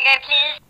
cheeseburger, please?